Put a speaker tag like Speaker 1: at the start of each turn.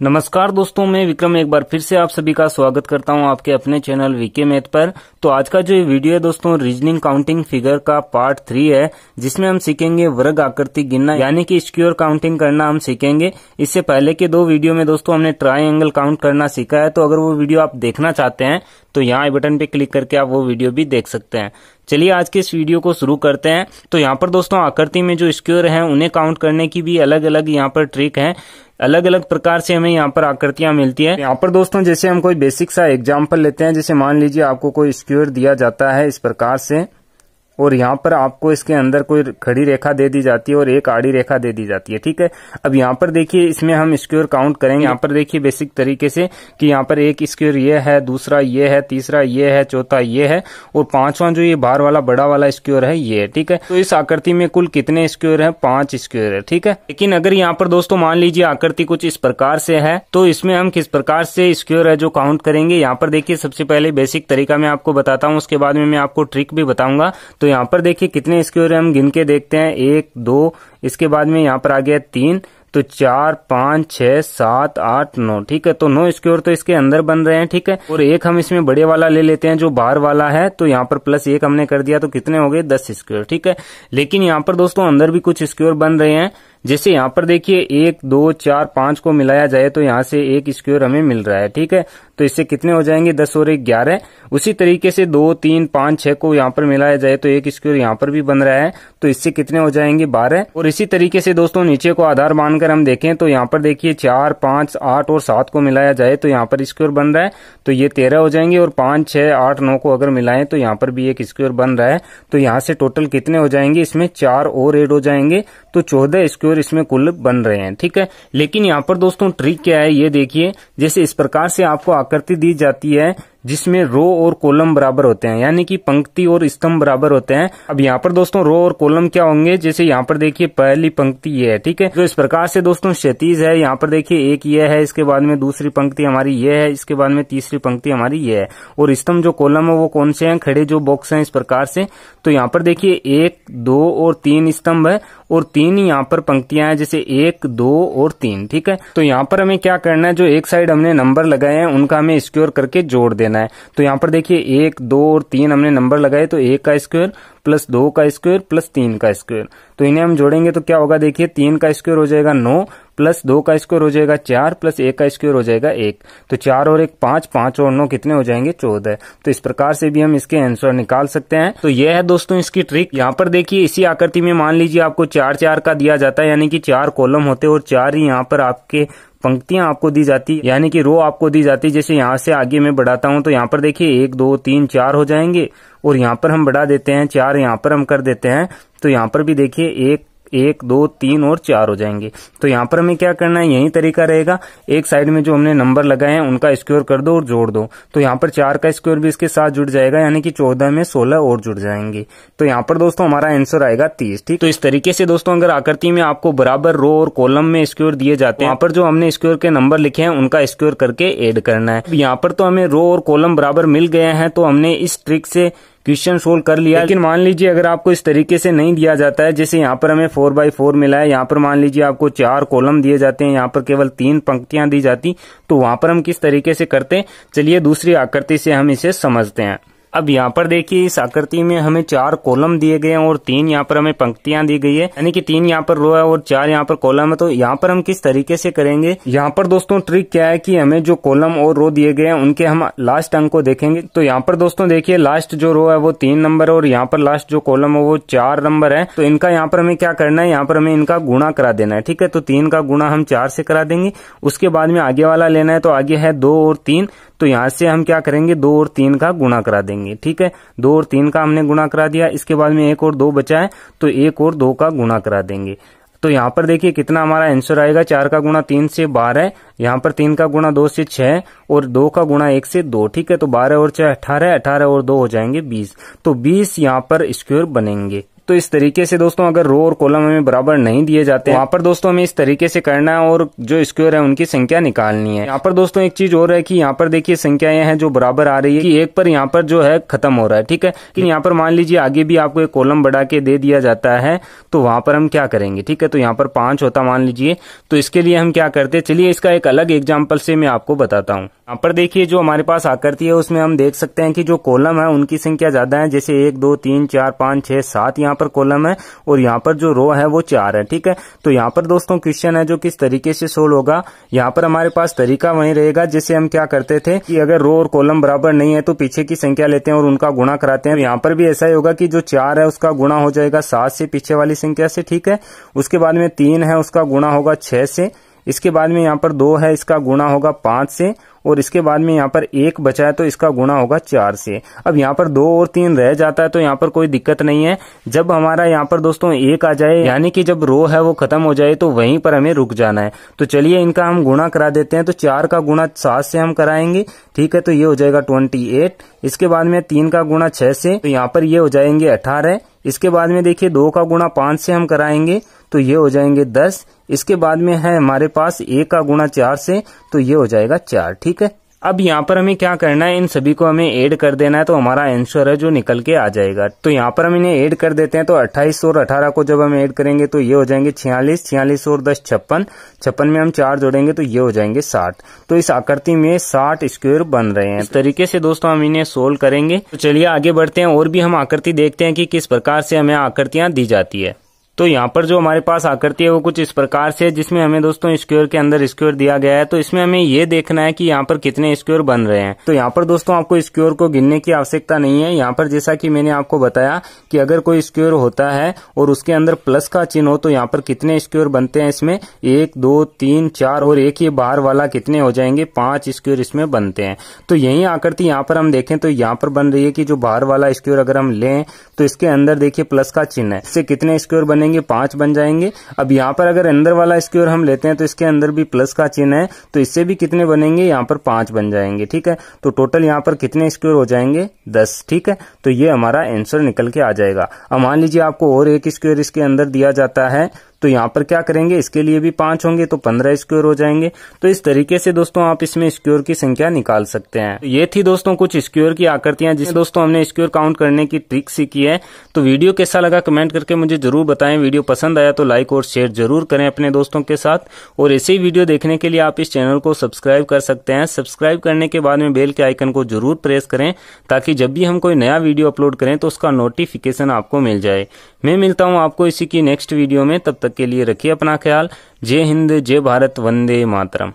Speaker 1: नमस्कार दोस्तों, मैं विक्रम एक बार फिर से आप सभी का स्वागत करता हूँ आपके अपने चैनल वीके मैथ पर। तो आज का जो ये वीडियो है दोस्तों रीजनिंग काउंटिंग फिगर का पार्ट थ्री है, जिसमें हम सीखेंगे वर्ग आकृति गिनना, यानी कि स्क्योर काउंटिंग करना हम सीखेंगे। इससे पहले के दो वीडियो में दोस्तों हमने ट्राई काउंट करना सीखा है तो अगर वो वीडियो आप देखना चाहते हैं तो यहाँ आई बटन पे क्लिक करके आप वो वीडियो भी देख सकते हैं। चलिए आज के इस वीडियो को शुरू करते हैं। तो यहाँ पर दोस्तों, आकृति में जो स्क्योर है, उन्हें काउंट करने की भी अलग अलग यहाँ पर ट्रिक है। अलग अलग प्रकार से हमें यहाँ पर आकृतियाँ मिलती है। यहाँ पर दोस्तों, जैसे हम कोई बेसिक सा एग्ज़ाम्पल लेते हैं, जैसे मान लीजिए आपको कोई स्क्योर दिया जाता है इस प्रकार से। और यहाँ पर आपको इसके अंदर कोई खड़ी रेखा दे दी जाती है और एक आड़ी रेखा दे दी जाती है, ठीक है? अब यहाँ पर देखिए, इसमें हम स्क्योर काउंट करेंगे। यहाँ पर देखिए बेसिक तरीके से कि यहाँ पर एक स्क्योर ये है, दूसरा ये है, तीसरा ये है, चौथा ये है और पांचवा जो ये बाहर वाला, बड़ा वाला स्क्योर है ये है ठीक है? तो इस आकृति में कुल कितने स्क्योर है? पाँच स्क्योर है, ठीक है? लेकिन अगर यहाँ पर दोस्तों मान लीजिए आकृति कुछ इस प्रकार से है तो इसमें हम किस प्रकार से स्क्योर है जो काउंट करेंगे? यहाँ पर देखिए, सबसे पहले बेसिक तरीका मैं आपको बताता हूँ, उसके बाद में मैं आपको ट्रिक भी बताऊँगा। तो यहाँ पर देखिए कितने स्क्योर हम गिन के देखते हैं। एक, दो, इसके बाद में यहाँ पर आ गया तीन तो चार, पाँच, छह, सात, आठ, नौ, ठीक है? तो नौ स्क्योर तो इसके अंदर बन रहे हैं, ठीक है? और एक हम इसमें बड़े वाला ले लेते हैं जो बाहर वाला है तो यहाँ पर प्लस एक हमने कर दिया तो कितने हो गए? दस स्क्योर ठीक है? लेकिन यहाँ पर दोस्तों अंदर भी कुछ स्क्योर बन रहे हैं। जैसे यहाँ पर देखिए, एक, दो, चार, पाँच को मिलाया जाए तो यहाँ से एक स्क्वेयर हमें मिल रहा है, ठीक है? तो इससे कितने हो जाएँगे? दस और एक ग्यारह। उसी तरीके से दो, तीन, पाँच, छह को यहाँ पर मिलाया जाए तो एक स्क्वेयर यहाँ पर भी बन रहा है तो इससे कितने हो जाएँगे? बारह। और इसी तरीके से दोस्तों, नीचे को आधार मानकर हम देखें तो यहाँ पर देखिए, चार, पाँच, आठ और सात को मिलाया जाए तो यहाँ पर स्क्वेयर बन रहा है तो ये तेरह हो जाएँगे। और पाँच, छह, आठ, नौ को अगर मिलाएँ तो यहाँ पर भी एक स्क्वेयर बन रहा है तो यहाँ से टोटल कितने हो जाएँगे? इसमें चार और एड हो जाएँगे तो चौदह स्क्वेयर इसमें कुल बन रहे हैं, ठीक है? लेकिन यहाँ पर दोस्तों ट्रिक क्या है? ये देखिए, जैसे इस प्रकार से आपको आकृति दी जाती है जिसमें रो और कॉलम बराबर होते हैं, यानी कि पंक्ति और स्तंभ बराबर होते हैं। अब यहाँ पर दोस्तों, रो और कॉलम क्या होंगे? जैसे यहाँ पर देखिए, पहली पंक्ति ये है, ठीक है? जो इस प्रकार से दोस्तों क्षतिज है, यहाँ पर देखिए, एक ये है, इसके बाद में दूसरी पंक्ति हमारी ये है, इसके बाद में तीसरी पंक्ति हमारी ये है। और स्तंभ जो कॉलम है, वो कौन से है? खड़े जो बॉक्स है इस प्रकार से। तो यहाँ पर देखिए, एक, दो और तीन स्तंभ है, और तीन यहाँ पर पंक्तियाँ हैं, जैसे एक, दो और तीन, ठीक है? तो यहाँ पर हमें क्या करना है? जो एक साइड हमने नंबर लगाए हैं, उनका हमें स्क्योर करके जोड़ देना है। तो यहाँ पर देखिए, एक, दो और तीन हमने नंबर लगाए तो एक का स्क्वेयर प्लस दो का स्क्वेयर प्लस तीन का स्क्वेयर। तो इन्हें हम जोड़ेंगे तो क्या होगा देखिए, तीन का स्क्वेयर हो जाएगा नौ प्लस दो का स्क्वेयर हो जाएगा चार प्लस एक का स्क्वेयर हो जाएगा एक। तो चार और एक पाँच पाँच और नौ कितने हो जाएँगे? चौदह। तो इस प्रकार से भी हम इसके आंसर निकाल सकते हैं। तो यह है दोस्तों इसकी ट्रिक। यहाँ पर देखिए, इसी आकृति में मान लीजिए आपको चार चार का दिया जाता है, यानी कि चार कॉलम होते और चार ही यहाँ पर आपके पंक्तियाँ आपको दी जाती, यानी कि रो आपको दी जाती, जैसे यहाँ से आगे मैं बढ़ाता हूँ तो यहाँ पर देखिए, एक, दो, तीन, चार हो जाएँगे, और यहाँ पर हम बढ़ा देते हैं, चार यहाँ पर हम कर देते हैं तो यहाँ पर भी देखिए, एक एक, दो, तीन और चार हो जाएँगे। तो यहाँ पर हमें क्या करना है? यही तरीका रहेगा। एक साइड में जो हमने नंबर लगाए हैं, उनका स्क्योर कर दो और जोड़ दो। तो यहाँ पर चार का स्क्योर भी इसके साथ जुड़ जाएगा, यानी कि चौदह में सोलह और जुड़ जाएँगे। तो यहाँ पर दोस्तों हमारा आंसर आएगा तीस, ठीक? तो इस तरीके से दोस्तों अगर आकृति में आपको बराबर रो और कॉलम में स्क्योर दिए जाते हैं यहाँ पर जो हमने स्क्योर के नंबर लिखे हैं, उनका स्क्योर करके एड करना है। यहाँ पर तो हमें रो और कॉलम बराबर मिल गए हैं तो हमने इस ट्रिक से क्वेश्चन सोल्व कर लिया। लेकिन मान लीजिए, अगर आपको इस तरीके से नहीं दिया जाता है, जैसे यहाँ पर हमें फोर बाई फोर मिला है, यहाँ पर मान लीजिए आपको चार कॉलम दिए जाते हैं, यहाँ पर केवल तीन पंक्तियाँ दी जाती तो वहाँ पर हम किस तरीके से करते चलिए दूसरी आकृति से हम इसे समझते हैं। अब यहाँ पर देखिए इस आकृति में हमें चार कॉलम दिए गए हैं और तीन यहाँ पर हमें पंक्तियाँ दी गई है यानी कि तीन यहाँ पर रो है और चार यहाँ पर कॉलम है तो यहाँ पर हम किस तरीके से करेंगे यहाँ पर दोस्तों ट्रिक क्या है कि हमें जो कॉलम और रो दिए गए हैं उनके हम लास्ट अंक को देखेंगे तो यहाँ पर दोस्तों देखिए लास्ट जो रो है वो तीन नंबर है और यहाँ पर लास्ट जो कॉलम है वो चार नंबर है तो इनका यहाँ पर हमें क्या करना है यहाँ पर हमें इनका गुणा करा देना है ठीक है तो तीन का गुणा हम चार से करा देंगे उसके बाद में आगे वाला लेना है तो आगे है दो और तीन तो यहाँ से हम क्या करेंगे दो और तीन का गुणा करा देंगे ठीक है? दो और तीन का हमने गुणा करा दिया, इसके बाद में एक और दो बचा है तो एक और दो का गुणा करा देंगे। तो यहाँ पर देखिए कितना हमारा आंसर आएगा, चार का गुणा तीन से बारह यहाँ पर तीन का गुणा दो से छह और दो का गुणा एक से दो, ठीक है? तो बारह और छह अठारह अठारह और दो हो जाएँगे बीस। तो बीस यहाँ पर स्क्वेयर बनेंगे। तो इस तरीके से दोस्तों, अगर रो और कॉलम हमें बराबर नहीं दिए जाते, वहाँ पर दोस्तों हमें इस तरीके से करना है और जो स्क्वेयर है, उनकी संख्या निकालनी है। यहाँ पर दोस्तों एक चीज़ और है कि यहाँ पर देखिए संख्याएँ हैं जो बराबर आ रही है कि एक पर यहाँ पर जो है खत्म हो रहा है, ठीक है? कि यहाँ पर मान लीजिए आगे भी आपको एक कॉलम बढ़ा के दे दिया जाता है तो वहाँ पर हम क्या करेंगे, ठीक है? तो यहाँ पर पाँच होता मान लीजिए तो इसके लिए हम क्या करते चलिए, इसका एक अलग एग्ज़ाम्पल से मैं आपको बताता हूँ। यहाँ पर देखिए, जो हमारे पास आकृति है, उसमें हम देख सकते हैं कि जो कॉलम है, उनकी संख्या ज़्यादा है, जैसे एक, दो, तीन, चार, पाँच, छह, सात यहाँ पर कॉलम है और यहाँ पर जो रो है वो चार है, ठीक है? तो यहाँ पर दोस्तों क्वेश्चन है जो किस तरीके से सोल्व होगा। यहाँ पर हमारे पास तरीका वही रहेगा, जैसे हम क्या करते थे कि अगर रो और कॉलम बराबर नहीं है तो पीछे की संख्या लेते हैं और उनका गुणा कराते हैं। यहाँ पर भी ऐसा ही होगा कि जो चार है उसका गुणा हो जाएगा सात से पीछे वाली संख्या से, ठीक है? उसके बाद में तीन है उसका गुणा होगा छह से। इसके बाद में यहाँ पर दो है इसका गुणा होगा पाँच से। और इसके बाद में यहाँ पर एक बचा है तो इसका गुणा होगा चार से। अब यहाँ पर दो और तीन रह जाता है तो यहाँ पर कोई दिक्कत नहीं है। जब हमारा यहाँ पर दोस्तों एक आ जाए, यानी कि जब रो है वो खत्म हो जाए तो वहीं पर हमें रुक जाना है। तो चलिए इनका हम गुणा करा देते हैं तो चार का गुणा सात से हम कराएँगे। ठीक है तो ये हो जाएगा ट्वेंटी एट। इसके बाद में तीन का गुणा छह से तो यहाँ पर ये हो जाएँगे अठारह। इसके बाद में देखिए दो का गुणा पाँच से हम कराएँगे। तो ये हो जाएँगे दस। इसके बाद में है हमारे पास एक का गुणा चार से तो ये हो जाएगा चार, ठीक है? अब यहाँ पर हमें क्या करना है? इन सभी को हमें ऐड कर देना है तो हमारा आंसर है जो निकल के आ जाएगा। तो यहाँ पर हम इन्हें ऐड कर देते हैं तो 28 और 18 को जब हम ऐड करेंगे तो ये हो जाएँगे छियालीस छियालीस और दस छप्पन। छप्पन में हम चार जोड़ेंगे तो ये हो जाएँगे साठ। तो इस आकृति में साठ स्क्वेयर बन रहे हैं। इस तरीके से दोस्तों हम इन्हें सोल्व करेंगे। तो चलिए आगे बढ़ते हैं, और भी हम आकृति देखते हैं कि किस प्रकार से हमें आकृतियाँ दी जाती है। तो यहाँ पर जो हमारे पास आकृति है वो कुछ इस प्रकार से है, जिसमें हमें दोस्तों स्क्वायर के अंदर स्क्वायर दिया गया है तो इसमें हमें ये देखना है कि यहाँ पर कितने स्क्वायर बन रहे हैं। तो यहाँ पर दोस्तों आपको स्क्वायर को गिनने की आवश्यकता नहीं है। यहाँ पर जैसा कि मैंने आपको बताया कि अगर कोई स्क्वायर होता है और उसके अंदर प्लस का चिन्ह हो तो यहाँ पर कितने स्क्वायर बनते हैं इसमें? एक, दो, तीन, चार और एक ये बाहर वाला कितने हो जाएँगे? पाँच स्क्वायर इसमें बनते हैं। तो यही आकृति यहाँ पर हम देखें तो यहाँ पर बन रही है कि जो बाहर वाला स्क्वायर अगर हम लें तो इसके अंदर देखिए प्लस का चिन्ह है। इससे कितने स्क्वायर बनेंगे, पाँच बन जाएँगे। अब यहाँ पर अगर अंदर वाला स्क्वायर हम लेते हैं तो इसके अंदर भी प्लस का चिन्ह है तो इससे भी कितने बनेंगे, यहाँ पर पाँच बन जाएँगे, ठीक है? तो टोटल यहाँ पर कितने स्क्वायर हो जाएँगे? दस, ठीक है? तो ये हमारा आंसर निकल के आ जाएगा। अब मान लीजिए आपको और एक स्क्वायर इसके अंदर दिया जाता है तो यहाँ पर क्या करेंगे? इसके लिए भी पाँच होंगे तो पंद्रह स्क्योर हो जाएँगे। तो इस तरीके से दोस्तों आप इसमें स्क्योर की संख्या निकाल सकते हैं। ये थी दोस्तों कुछ स्क्योर की आकृतियाँ जिसमें दोस्तों हमने स्क्योर काउंट करने की ट्रिक सीखी है। तो वीडियो कैसा लगा कमेंट करके मुझे ज़रूर बताएँ। वीडियो पसंद आया तो लाइक और शेयर ज़रूर करें अपने दोस्तों के साथ। और ऐसे ही वीडियो देखने के लिए आप इस चैनल को सब्सक्राइब कर सकते हैं। सब्सक्राइब करने के बाद में बेल के आइकन को ज़रूर प्रेस करें ताकि जब भी हम कोई नया वीडियो अपलोड करें तो उसका नोटिफिकेशन आपको मिल जाए। मैं मिलता हूँ आपको इसी की नेक्स्ट वीडियो में। तब तक के लिए रखिए अपना ख्याल। जय हिंद जय भारत वंदे मातरम।